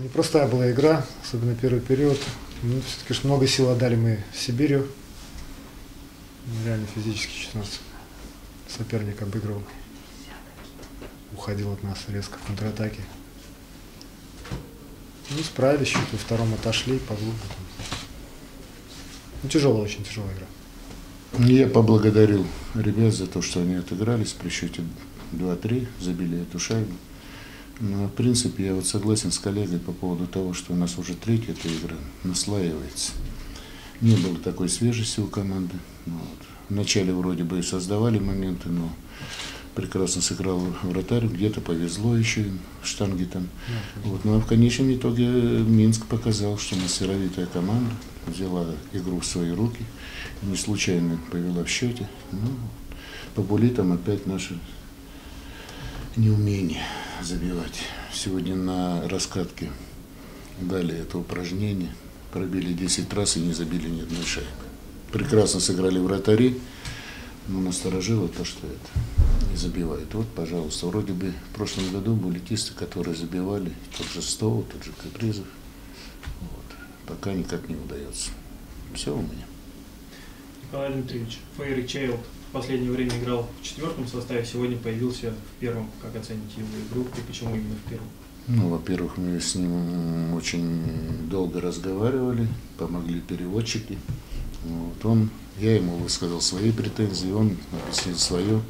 Непростая была игра, особенно первый период. Ну, все-таки много сил отдали мы Сибирью. Ну, реально физически 16 соперник обыгрывал. Уходил от нас резко в контратаке. Ну, справились, чуть во втором отошли, по глубу. Ну, тяжелая, очень тяжелая игра. Я поблагодарил ребят за то, что они отыгрались при счете 2-3, забили эту шайбу. Но, в принципе, я вот согласен с коллегой по поводу того, что у нас уже третья эта игра наслаивается. Не было такой свежести у команды. Ну вот. Вначале вроде бы и создавали моменты, но прекрасно сыграл вратарь, где-то повезло еще им, штанги там. Вот. Ну а в конечном итоге Минск показал, что мастеровитая команда, взяла игру в свои руки, не случайно повела в счете. Ну, по булитам опять наши неумение забивать. Сегодня на раскатке дали это упражнение, пробили 10 раз и не забили ни одной шайбы. Прекрасно сыграли вратари, но насторожило то, что это не забивает. Вот, пожалуйста, вроде бы в прошлом году были тисты, которые забивали, тот же Стоу, тот же Капризов. Вот. Пока никак не удается. Все у меня. Николай Дмитриевич, Фейри Чейлд в последнее время играл в четвертом составе, сегодня появился в первом. Как оцените его игру и почему именно в первом? Ну, во-первых, мы с ним очень долго разговаривали, помогли переводчики. Вот он, я ему высказал свои претензии, он объяснил свое.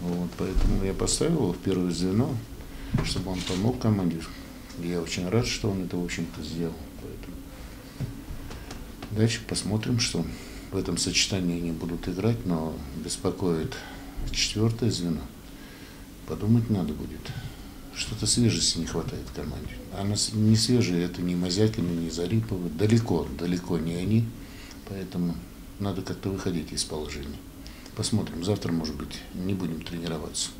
Вот, поэтому я поставил его в первое звено, чтобы он помог команде. Я очень рад, что он это, в общем-то, сделал. Поэтому дальше посмотрим, что в этом сочетании они будут играть, но беспокоит четвертое звено. Подумать надо будет. Что-то свежести не хватает команде. Она не свежая, это не Мазякина, не Зарипова. Далеко, далеко не они. Поэтому надо как-то выходить из положения. Посмотрим. Завтра, может быть, не будем тренироваться.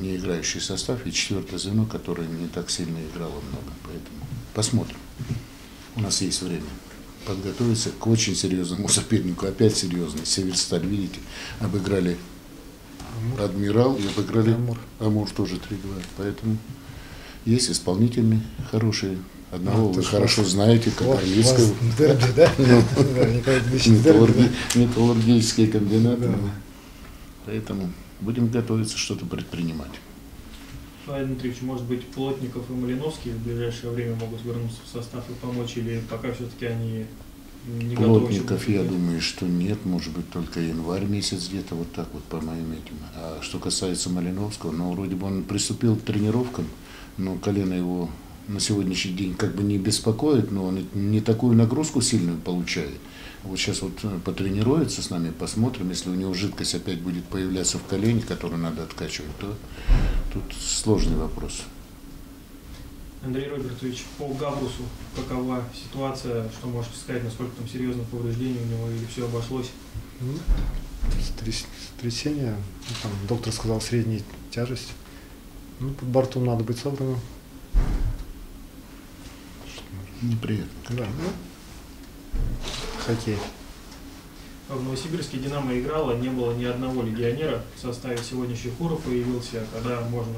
Не играющий состав и четвертое звено, которое не так сильно играло много. Поэтому посмотрим. У нас есть время подготовиться к очень серьезному сопернику. Опять серьезный. Северсталь, видите, обыграли Амур. Адмирал и обыграли Амур, Амур тоже 3-2. Поэтому есть исполнительные, хорошие. Одного а, вы хорошо ваш, знаете, как Орлицкого. Дерби, да? Ну, металлургические комбинаты. Поэтому будем готовиться что-то предпринимать. Владимир Дмитриевич, может быть, Плотников и Малиновский в ближайшее время могут вернуться в состав и помочь, или пока все-таки они не Плотников, готовы? я думаю, что нет, может быть, только январь месяц где-то, вот так вот по моим этим. А что касается Малиновского, ну, вроде бы он приступил к тренировкам, но колено его на сегодняшний день как бы не беспокоит, но он не такую нагрузку сильную получает. Вот сейчас вот э, потренируется с нами, посмотрим, если у него жидкость опять будет появляться в колене, которую надо откачивать, то тут сложный вопрос. Андрей Робертович, по Гаврусу какова ситуация, что можете сказать, насколько там серьезно повреждение у него или все обошлось? Ну, сотрясение, ну, там, доктор сказал средняя тяжесть. Ну, под бортом надо быть собранным. Неприятно. Да, ну, хоккей. В Новосибирске «Динамо» играла, не было ни одного легионера в составе. Сегодня Щехуров появился, когда можно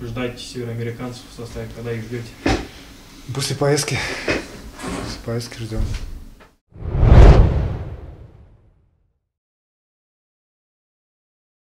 ждать североамериканцев в составе, когда их ждете? После поездки. После поездки ждем.